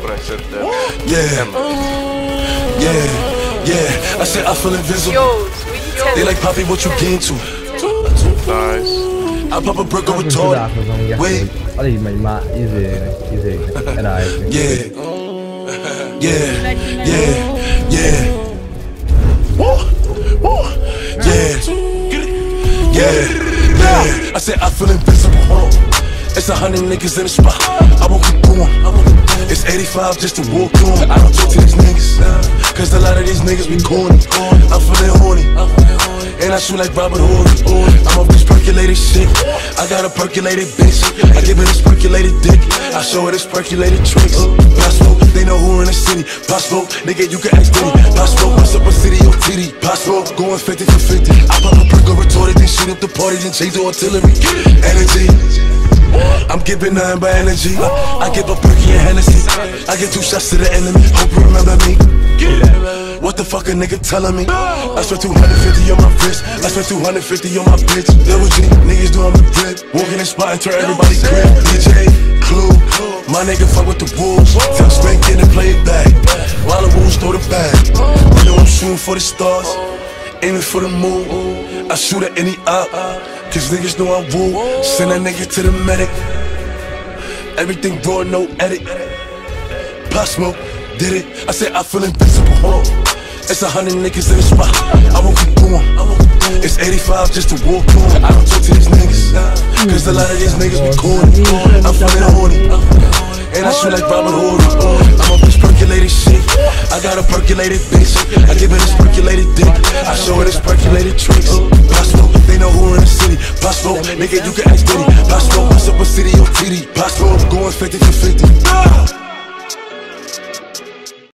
but I said that. Yeah. Yeah. Yeah. I said I feel invisible. They like Poppy, what you gain to? Nice. I pop a brick over toy. Wait. Easy, easy, and I. Yeah. Yeah. Yeah. Yeah. Woo! Woo! Yeah. Yeah. I said I feel invisible. It's a hundred niggas in the spot. I won't keep going. It's 85 just to walk on. I don't talk to these niggas. Cause a lot of these niggas be corny. I'm feeling horny. And I shoot like Robert Horry. I'm off this percolated shit. I got a percolated bitch. I give her this percolated dick. I show her this percolated tricks. Possible, they know who in the city. Possible, nigga, you can ask Diddy. Possible, what's up a city or titty? Possible, going 50 for 50. I pop a perk or retorted, then shoot up the party, then change the artillery. Energy. Giving nothing but energy. I give a perky and Hennessy. I get two shots to the enemy. Hope you remember me. What the fuck a nigga telling me? I spent 250 on my wrist. I spent 250 on my bitch. Double G, niggas doing the drip. Walking in spot and turn everybody crib. DJ, Clue, my nigga fuck with the wolves. Tell Spank in and play it back. While the wolves throw the bag. You know I'm shooting for the stars, aiming for the moon. I shoot at any op, cause niggas know I'm woo. Send that nigga to the medic. Everything raw, no edit. Pop smoke, did it. I said I feel invincible. It's a hundred niggas in the spot. I won't keep going. It's 85 just to walk on. I don't talk to these niggas. Cause a lot of these niggas be corny. I'm feeling horny. And I shoot like Robert Horry. I'm a this percolated shit. I got a percolated bitch. I give her this percolated dick. I show her this percolated tricks. Nigga, you can ask Diddy. Possible, what's up a city or TD? Possible, going 50 for 50.